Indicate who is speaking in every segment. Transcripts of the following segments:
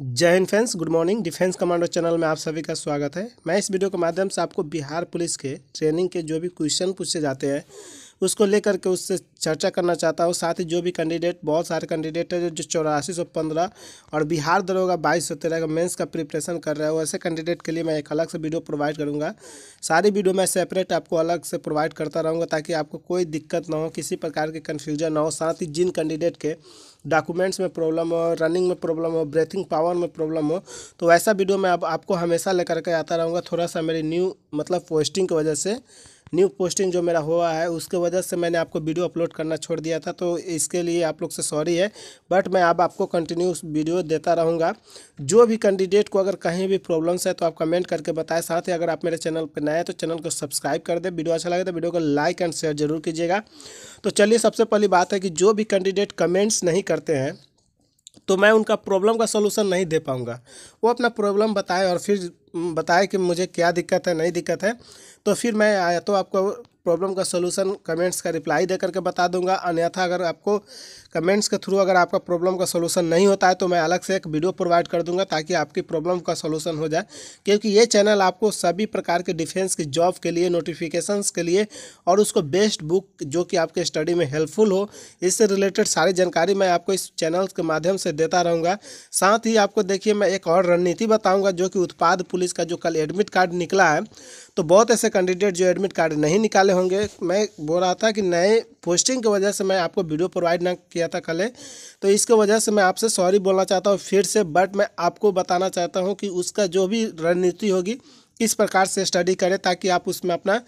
Speaker 1: जय Hind friends, good morning. Defence commando channel में आप सभी का स्वागत है। मैं इस वीडियो के माध्यम से आपको बिहार पुलिस के, ट्रेनिंग के जो भी क्वेश्चन पूछे जाते हैं उसको लेकर के उससे चर्चा करना चाहता हूँ। साथ ही जो भी कैंडिडेट बहुत सारे कैंडिडेट है जो चौरासी सौ पंद्रह और बिहार दरोगा बाईस सौ तेरह का मेंस का प्रिपरेशन कर रहा है। वैसे कैंडिडेट के लिए मैं एक अलग से वीडियो प्रोवाइड करूँगा। सारी वीडियो मैं सेपरेट आपको अलग से प्रोवाइड करता रहूँगा ताकि आपको कोई दिक्कत ना हो, किसी प्रकार के कन्फ्यूज़न ना हो। साथ ही जिन कैंडिडेट के डॉक्यूमेंट्स में प्रॉब्लम हो रनिंग में प्रॉब्लम हो ब्रेथिंग पावर में प्रॉब्लम हो तो वैसा वीडियो मैं अब आपको हमेशा लेकर के आता रहूँगा। थोड़ा सा मेरी न्यू मतलब पोस्टिंग की वजह से न्यू पोस्टिंग जो मेरा हुआ है, उसके वजह से मैंने आपको वीडियो अपलोड करना छोड़ दिया था तो इसके लिए आप लोग से सॉरी है बट मैं अब आपको कंटिन्यू वीडियो देता रहूँगा। जो भी कैंडिडेट को अगर कहीं भी प्रॉब्लम्स है तो आप कमेंट करके बताएँ। साथ ही अगर आप मेरे चैनल पर नए हैं तो चैनल को सब्सक्राइब कर दें। वीडियो अच्छा लगे तो वीडियो को लाइक एंड शेयर ज़रूर कीजिएगा। तो चलिए, सबसे पहली बात है कि जो भी कैंडिडेट कमेंट्स नहीं करते हैं तो मैं उनका प्रॉब्लम का सोल्यूशन नहीं दे पाऊँगा। वो अपना प्रॉब्लम बताए और फिर, बताए कि मुझे क्या दिक्कत है, नहीं दिक्कत है तो फिर मैं आया तो आपको प्रॉब्लम का सोल्यूशन कमेंट्स का रिप्लाई दे करके बता दूँगा। अन्यथा अगर आपको कमेंट्स के थ्रू अगर आपका प्रॉब्लम का सोल्यूशन नहीं होता है तो मैं अलग से एक वीडियो प्रोवाइड कर दूँगा ताकि आपकी प्रॉब्लम का सोल्यूशन हो जाए। क्योंकि ये चैनल आपको सभी प्रकार के डिफेंस की जॉब के लिए, नोटिफिकेशंस के लिए और उसको बेस्ट बुक जो कि आपके स्टडी में हेल्पफुल हो, इससे रिलेटेड सारी जानकारी मैं आपको इस चैनल के माध्यम से देता रहूँगा। साथ ही आपको देखिए, मैं एक और रणनीति बताऊँगा जो कि उत्पाद पुलिस का जो कल एडमिट कार्ड निकला है तो बहुत ऐसे कैंडिडेट जो एडमिट कार्ड नहीं निकाले होंगे। मैं बोल रहा था कि नए पोस्टिंग की वजह से मैं आपको वीडियो प्रोवाइड ना किया था कल। तो इसके वजह से मैं आपसे सॉरी बोलना चाहता हूँ फिर से बट मैं आपको बताना चाहता हूँ कि उसका जो भी रणनीति होगी, किस प्रकार से स्टडी करें ताकि आप उसमें अपना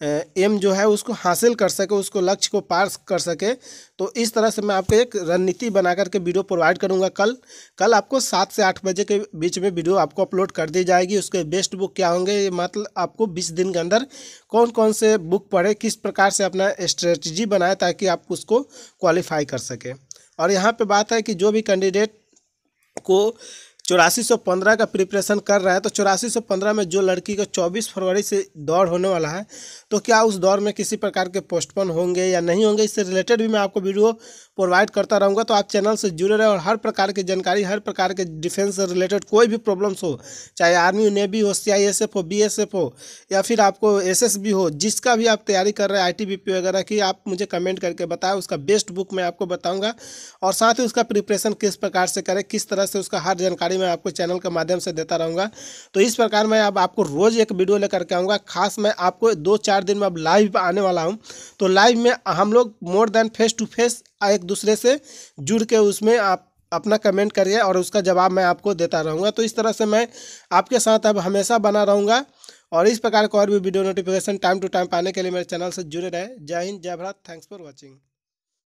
Speaker 1: एम जो है उसको हासिल कर सके, उसको लक्ष्य को पार कर सके। तो इस तरह से मैं आपको एक रणनीति बना करके वीडियो प्रोवाइड करूँगा कल। कल आपको सात से आठ बजे के बीच में वीडियो आपको अपलोड कर दी जाएगी। उसके बेस्ट बुक क्या होंगे मतलब आपको बीस दिन के अंदर कौन कौन से बुक पढ़े, किस प्रकार से अपना स्ट्रेटजी बनाए ताकि आप उसको क्वालिफाई कर सकें। और यहाँ पर बात है कि जो भी कैंडिडेट को चौरासी सौ पंद्रह का प्रिपरेशन कर रहा है तो चौरासी सौ पंद्रह में जो लड़की का चौबीस फरवरी से दौड़ होने वाला है तो क्या उस दौर में किसी प्रकार के पोस्टपोन होंगे या नहीं होंगे? इससे रिलेटेड भी मैं आपको वीडियो प्रोवाइड करता रहूँगा तो आप चैनल से जुड़े रहे और हर प्रकार की जानकारी, हर प्रकार के डिफेंस से रिलेटेड कोई भी प्रॉब्लम्स हो, चाहे आर्मी नेवी हो सीआईएसएफ हो बीएसएफ हो, या फिर आपको एसएसबी हो, जिसका भी आप तैयारी कर रहे हैं आईटीबीपी वगैरह की, आप मुझे कमेंट करके बताएँ, उसका बेस्ट बुक मैं आपको बताऊँगा, और साथ ही उसका प्रिपरेशन किस प्रकार से करें, किस तरह से उसका हर जानकारी जानकारी मैं आपको चैनल के माध्यम से देता रहूँगा। तो इस प्रकार मैं अब आपको रोज़ एक वीडियो लेकर के आऊँगा। खास मैं आपको दो चार दिन में अब लाइव आने वाला हूँ। तो लाइव में हम लोग more than face to face एक दूसरे से जुड़ के उसमें आप अपना कमेंट करिए और उसका जवाब मैं आपको देता रहूँगा। तो इस तरह से मैं आपके साथ अब हमेशा बना रहूँगा। और इस प्रकार का और भी video notification time to time पाने के लिए मेरे चैनल से जुड़े रहे। जय हिंद, जय भारत। Thanks for watching